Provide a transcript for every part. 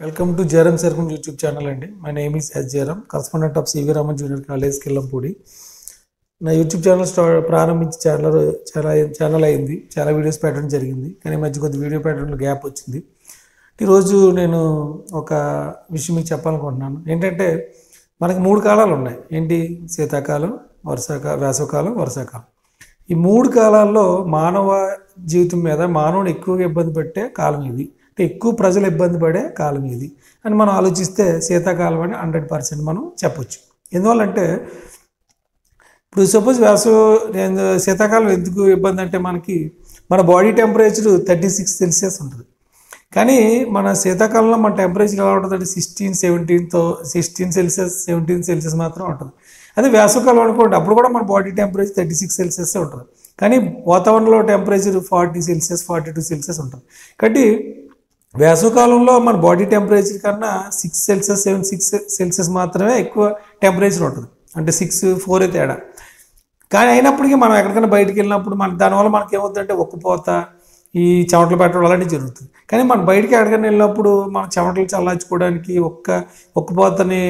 Welcome to Jayaram సర్కం YouTube channel అండి. My name is S Jayaram correspondent of CV Raman junior college Killampudi నా YouTube channel స్టా ప్రారంభించి చాలా చాలా ఛానల్ అయింది. చాలా వీడియోస్ పెట్టడం జరిగింది. కానీ మధ్య కొద్ది వీడియో పెట్టడంలో గ్యాప్ వచ్చింది. ఈరోజు నేను ఒక విషయం మీకు చెప్పాలనుకుంటున్నాను. ఏంటంటే మనకి మూడు కాలాలు ఉన్నాయి. ఏంటి? శీతాకాలం వర్షాకాలం వేసవకాలం వర్షాకాలం. ఈ మూడు కాలాల్లో మానవ జీవితం మీద మానవుని ఎక్కువగా ఇబ్బంది పెట్టే కాలం ఇది. అంటే ఎక్కువ ప్రజలు ఇబ్బంది పడే కాలం ఇది. అని మనం ఆలోచిస్తే శీతాకాలం అని హండ్రెడ్ పర్సెంట్ మనం చెప్పొచ్చు. ఎందువల్లంటే ఇప్పుడు సపోజ్ వేసవి శీతాకాలం ఎందుకు ఇబ్బంది అంటే మనకి మన body temperature thirty six Celsius ఉంటుంది. కానీ మన శీతాకాలంలో మన టెంపరేచర్ ఎలా ఉంటుంది అంటే సిక్స్టీన్ సెవెంటీన్తో సిక్స్టీన్ సెల్సియస్ సెవెంటీన్ సెల్సియస్ మాత్రం ఉంటుంది. అదే వేసవకాలం అనుకోండి అప్పుడు కూడా మన body temperature thirty six Celsius ఉంటుంది. కానీ వాతావరణంలో temperature forty Celsius forty two Celsius ఉంటుంది. కాబట్టి వేసవకాలంలో మన బాడీ టెంపరేచర్ కన్నా six Celsius seven six Celsius మాత్రమే ఎక్కువ టెంపరేచర్ ఉంటుంది. అంటే సిక్స్ ఫోర్ తేడా. కానీ అయినప్పటికీ మనం ఎక్కడికైనా బయటికి వెళ్ళినప్పుడు మన దానివల్ల మనకి ఏమవుతుందంటే ఒక్కపోత ఈ చెమటలు పెట్టడం అలాంటివి జరుగుతుంది. కానీ మనం బయటికి ఎక్కడికైనా వెళ్ళినప్పుడు మన చెమటలు చల్లార్చుకోవడానికి ఒక్క ఒక్కపోతని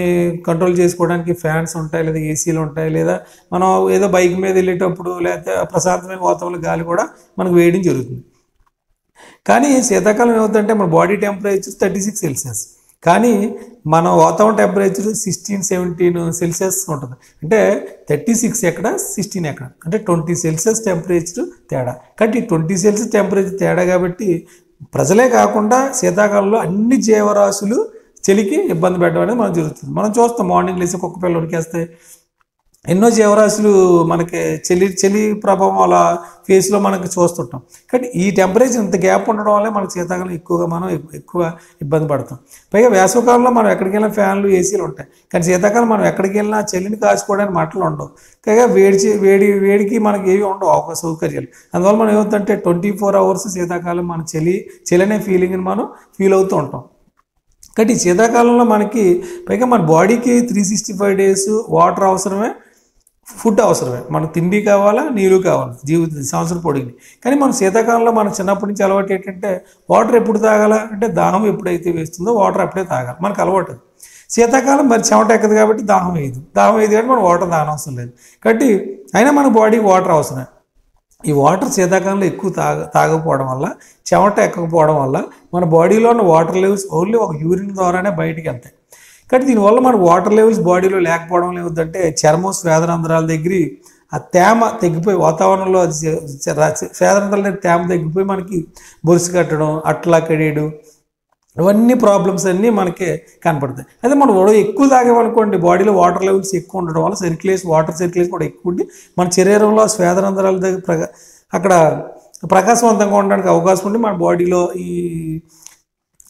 కంట్రోల్ చేసుకోవడానికి ఫ్యాన్స్ ఉంటాయి లేదా ఏసీలు ఉంటాయి లేదా మనం ఏదో బైక్ మీద వెళ్ళేటప్పుడు లేకపోతే ప్రశాంతమైన వాతావరణ గాలి కూడా మనకు వేయడం జరుగుతుంది. కానీ శీతాకాలం ఏమవుతుందంటే మన body temperature thirty six Celsius కానీ మన వాతావరణ టెంపరేచర్ సిక్స్టీన్ సెవెంటీన్ సెల్సియస్ ఉంటుంది. అంటే థర్టీ సిక్స్ ఎక్కడ సిక్స్టీన్ ఎక్కడ? అంటే ట్వంటీ సెల్సియస్ టెంపరేచర్ తేడా. కాబట్టి ట్వంటీ సెల్సియస్ టెంపరేచర్ తేడా కాబట్టి ప్రజలే కాకుండా శీతాకాలంలో అన్ని జీవరాశులు చలికి ఇబ్బంది పెట్టడం అనేది మనం జరుగుతుంది. మనం చూస్తాం మార్నింగ్ లేసి కుక్క పిల్లలు ఉడికేస్తే ఎన్నో జీవరాశులు మనకి చలి చలి ప్రభావం అలా ఫేస్లో మనకి చూస్తుంటాం. కానీ ఈ టెంపరేచర్ ఇంత గ్యాప్ ఉండడం వల్లే మనకి శీతాకాలం ఎక్కువగా మనం ఎక్కువ ఇబ్బంది పడతాం. పైగా వేసవకాలంలో మనం ఎక్కడికి వెళ్ళినా ఫ్యాన్లు ఏసీలు ఉంటాయి. కానీ శీతాకాలం మనం ఎక్కడికి వెళ్ళినా చలిని కాచుకోవడానికి మట్టలు ఉండవు. పైగా వేడి చే- వేడి వేడికి మనకి ఏవి ఉండవు ఒక సౌకర్యాలు. అందువల్ల మనం ఏమవుతుందంటే ట్వంటీ ఫోర్ అవర్స్ శీతాకాలం మన చలి చలి అనే ఫీలింగ్ని మనం ఫీల్ అవుతూ ఉంటాం. కాబట్టి ఈ శీతాకాలంలో మనకి పైగా మన బాడీకి three sixty five days water అవసరమే. ఫుడ్ అవసరమే. మనకు తిండి కావాలా నీరు కావాలి? జీవిత సంవత్సరం పొడిగింది. కానీ మన శీతాకాలంలో మనం చిన్నప్పటి నుంచి అలవాటు ఏంటంటే వాటర్ ఎప్పుడు తాగాల? అంటే దాహం ఎప్పుడైతే వేస్తుందో వాటర్ అప్పుడే తాగాలి. మనకు అలవాటు శీతాకాలం మరి చెమట ఎక్కదు కాబట్టి దాహం వేయదు. దాహం వేయదు కాబట్టి మనం వాటర్ తాగనవసరం లేదు. కాబట్టి అయినా మన బాడీకి వాటర్ అవసరమే. ఈ వాటర్ శీతాకాలంలో ఎక్కువ తాగ తాగకపోవడం వల్ల చెమట ఎక్కకపోవడం వల్ల మన బాడీలో ఉన్న వాటర్ లెవెల్స్ ఓన్లీ ఒక యూరిన్ ద్వారానే బయటికి వెళ్తాయి. కానీ దీనివల్ల మన వాటర్ లెవెల్స్ బాడీలో లేకపోవడం లేదంటే చర్మం స్వేదరంధ్రాల దగ్గర ఆ తేమ తగ్గిపోయి వాతావరణంలో అది దగ్గర తేమ తగ్గిపోయి మనకి బొరుసు కట్టడం అట్లా కడియడం ఇవన్నీ ప్రాబ్లమ్స్ అన్నీ మనకి కనపడతాయి. అదే మనం ఎక్కువ తాగామనుకోండి బాడీలో వాటర్ లెవెల్స్ ఎక్కువ ఉండడం వల్ల సర్క్యులేషన్ వాటర్ సర్క్యులేషన్ కూడా ఎక్కువ ఉండి మన శరీరంలో స్వేదరంధ్రాల దగ్గర ప్రక అక్కడ ప్రకాశవంతంగా ఉండడానికి అవకాశం ఉండి మన బాడీలో ఈ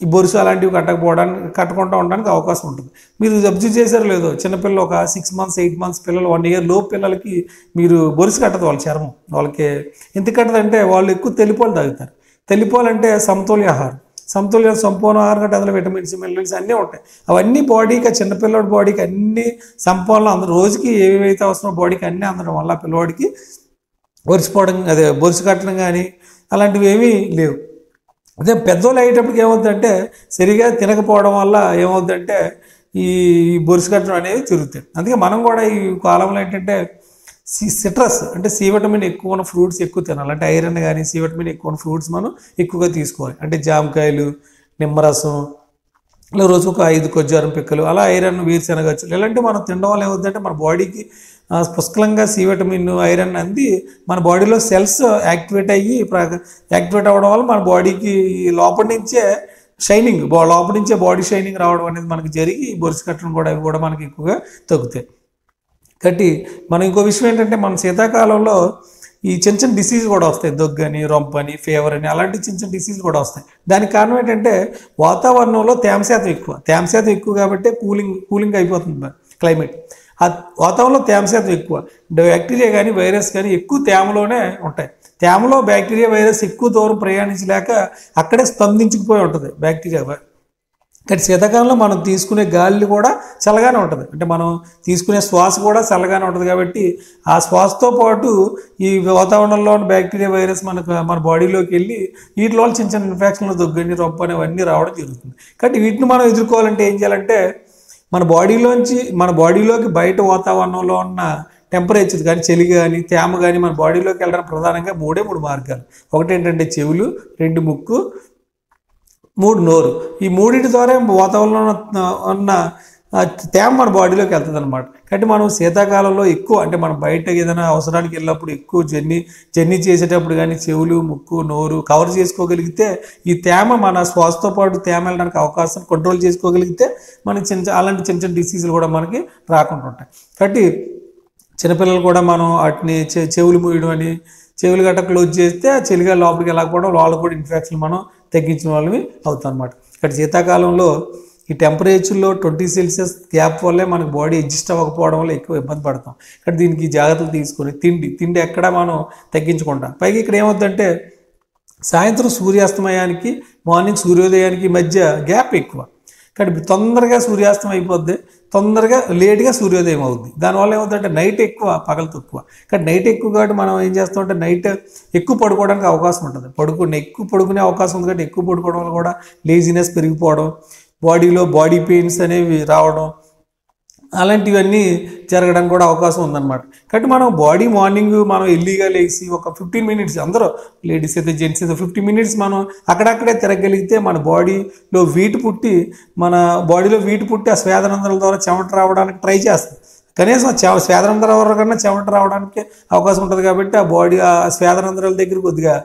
ఈ బొరుసు అలాంటివి కట్టకపోవడానికి కట్టకుండా ఉండడానికి అవకాశం ఉంటుంది. మీరు అబ్జర్వ్ చేశారో లేదో చిన్నపిల్లలు ఒక సిక్స్ మంత్స్ ఎయిట్ మంత్స్ పిల్లలు వన్ ఇయర్ లోపు పిల్లలకి మీరు బొరుసు కట్టదు వాళ్ళ చర్మం. వాళ్ళకి ఎందుకు కట్టదంటే వాళ్ళు ఎక్కువ తెల్లిపాలు తాగుతారు. తెలిపాలంటే అంటే సమతుల్య ఆహారం. సమతుల్య సంపూర్ణ ఆహారం కంటే అందులో విటమిన్స్ మినరల్స్ అన్నీ ఉంటాయి. అవన్నీ బాడీకి చిన్నపిల్లడి బాడీకి అన్ని సంపూర్ణ అందరూ రోజుకి ఏవైతే అవసరమో బాడీకి అన్నీ అందడం వల్ల పిల్లవాడికి బొరుసుపోవడం అదే బొరుసు కట్టడం కానీ అలాంటివి ఏమీ లేవు. అదే పెద్దోళ్ళు అయ్యేటప్పటికి ఏమవుతుందంటే సరిగా తినకపోవడం వల్ల ఏమవుతుందంటే ఈ బొరుసు కట్టడం అనేది తిరుగుతాయి. అందుకే మనం కూడా ఈ కాలంలో ఏంటంటే సి సిట్రస్ అంటే సి విటమిన్ ఎక్కువ ఉన్న ఫ్రూట్స్ ఎక్కువ తినాలి. అంటే ఐరన్ కానీ సి విటమిన్ ఎక్కువ ఉన్న ఫ్రూట్స్ మనం ఎక్కువగా తీసుకోవాలి. అంటే జామకాయలు నిమ్మరసం ఇలా రోజుకు ఒక ఐదు కొజ్జారం పిక్కలు అలా ఐరన్ వీరుశనగచ్చులు ఇలాంటివి మనం తినడం వల్ల ఏమవుతుందంటే మన బాడీకి పుష్కలంగా సి విటమిన్ ఐరన్ అంది మన బాడీలో సెల్స్ యాక్టివేట్ అయ్యి యాక్టివేట్ అవ్వడం వల్ల మన బాడీకి లోపల నుంచే షైనింగ్ బా లోపల నుంచే బాడీ షైనింగ్ రావడం అనేది మనకి జరిగి ఈ బొరుసు కట్టడం కూడా అవి కూడా మనకి ఎక్కువగా తగ్గుతాయి. కాబట్టి మనం ఇంకో విషయం ఏంటంటే మన శీతాకాలంలో ఈ చిన్న చిన్న డిసీజ్ కూడా వస్తాయి. దగ్గని రొంపని ఫీవర్ అని అలాంటి చిన్న చిన్న డిసీజ్ కూడా వస్తాయి. దానికి కారణం ఏంటంటే వాతావరణంలో తేమ శాతం ఎక్కువ. తేమ శాతం ఎక్కువ కాబట్టి కూలింగ్ కూలింగ్ అయిపోతుంది క్లైమేట్. ఆ వాతావరణంలో తేమ శాతం ఎక్కువ. బ్యాక్టీరియా కానీ వైరస్ కానీ ఎక్కువ తేమలోనే ఉంటాయి. తేమలో బ్యాక్టీరియా వైరస్ ఎక్కువ దూరం ప్రయాణించలేక అక్కడే స్పందించుకుపోయి ఉంటుంది బ్యాక్టీరియా. కానీ శీతాకాలంలో మనం తీసుకునే గాలి కూడా చల్లగానే ఉంటుంది. అంటే మనం తీసుకునే శ్వాస కూడా చల్లగానే ఉంటుంది కాబట్టి ఆ శ్వాసతో పాటు ఈ వాతావరణంలో ఉన్న బ్యాక్టీరియా వైరస్ మనకు మన బాడీలోకి వెళ్ళి వీటిలో చిన్న చిన్న ఇన్ఫెక్షన్లు దగ్గని రొప్ప అనేవన్నీ రావడం జరుగుతుంది. కాబట్టి వీటిని మనం ఎదుర్కోవాలంటే ఏం చేయాలంటే మన బాడీలోంచి మన బాడీలోకి బయట వాతావరణంలో ఉన్న టెంపరేచర్ కానీ చలి కానీ తేమ కానీ మన బాడీలోకి వెళ్ళడానికి ప్రధానంగా మూడే మూడు మార్గాలు. ఒకటి ఏంటంటే చెవులు రెండు ముక్కు మూడు నోరు. ఈ మూడింటి ద్వారా వాతావరణంలో ఉన్న తేమ మన బాడీలోకి వెళ్తుంది అనమాట కాబట్టి మనం శీతాకాలంలో ఎక్కువ అంటే మనం బయట ఏదైనా అవసరానికి వెళ్ళినప్పుడు ఎక్కువ జర్నీ జర్నీ చేసేటప్పుడు కానీ చెవులు ముక్కు నోరు కవర్ చేసుకోగలిగితే ఈ తేమ మన శ్వాసతో పాటు తేమ వెళ్ళడానికి అవకాశం కంట్రోల్ చేసుకోగలిగితే మనకి చిన్న చిన్న- అలాంటి చిన్న చిన్న డిసీజులు కూడా మనకి రాకుండా ఉంటాయి. కాబట్టి చిన్నపిల్లలు కూడా మనం వాటిని చె- చెవులు మూయడం అని చెవులు గట్ట క్లోజ్ చేస్తే ఆ చెలిగా లోపలికి వెళ్ళకపోవడం వాళ్ళకు కూడా ఇన్ఫెక్షన్ మనం తగ్గించిన వాళ్ళవి అవుతాం అనమాట ఇక్కడ శీతాకాలంలో ఈ టెంపరేచర్లో ట్వంటీ సెల్సియస్ గ్యాప్ వల్లే మనకి బాడీ అడ్జస్ట్ అవ్వకపోవడం వల్ల ఎక్కువ ఇబ్బంది పడతాం. ఇక్కడ దీనికి జాగ్రత్తలు తీసుకొని తిండి తిండి ఎక్కడ మనం తగ్గించుకుంటాం. పైగా ఇక్కడ ఏమవుతుందంటే సాయంత్రం సూర్యాస్తమయానికి మార్నింగ్ సూర్యోదయానికి మధ్య గ్యాప్ ఎక్కువ. ఇక్కడ తొందరగా సూర్యాస్తం అయిపోద్ది. తొందరగా లేట్గా సూర్యోదయం అవుద్ది. దానివల్ల ఏమవుతుందంటే నైట్ ఎక్కువ పగలు తక్కువ. కానీ నైట్ ఎక్కువ కాబట్టి మనం ఏం చేస్తామంటే నైట్ ఎక్కువ పడుకోవడానికి అవకాశం ఉంటుంది. పడుకునే ఎక్కువ పడుకునే అవకాశం ఉంది కాబట్టి ఎక్కువ పడుకోవడం వల్ల కూడా లేజినెస్ పెరిగిపోవడం బాడీలో బాడీ పెయిన్స్ అనేవి రావడం అలాంటివన్నీ జరగడానికి కూడా అవకాశం ఉందన్నమాట. కాబట్టి మనం బాడీ మార్నింగ్ మనం ఎల్లీగా లేచి ఒక ఫిఫ్టీన్ మినిట్స్ అందరూ లేడీస్ అయితే జెంట్స్ అయితే ఫిఫ్టీన్ మినిట్స్ మనం అక్కడక్కడే తిరగలిగితే మన బాడీలో వీటు పుట్టి మన బాడీలో వీటు పుట్టి ఆ స్వేదనందల ద్వారా చెమట రావడానికి ట్రై చేస్తుంది కనీసం చె స్వేదనందరాల కన్నా చెమట రావడానికి అవకాశం ఉంటుంది కాబట్టి ఆ బాడీ ఆ స్వేదనంధ్రాల దగ్గర కొద్దిగా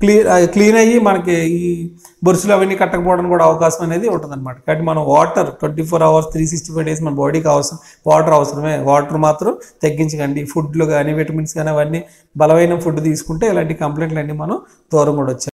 క్లీన్ క్లీన్ అయ్యి మనకి ఈ బొరుసులు అవన్నీ కట్టకపోవడానికి కూడా అవకాశం అనేది ఉంటుందన్నమాట. కాబట్టి మనం water twenty four hours three sixty five days మన బాడీకి అవసరం వాటర్ అవసరమే. వాటర్ మాత్రం తగ్గించకండి. ఫుడ్లు కానీ విటమిన్స్ కానీ అవన్నీ బలమైన ఫుడ్ తీసుకుంటే ఇలాంటి కంప్లైంట్లు అన్నీ మనం దూరం కూడా వచ్చాయి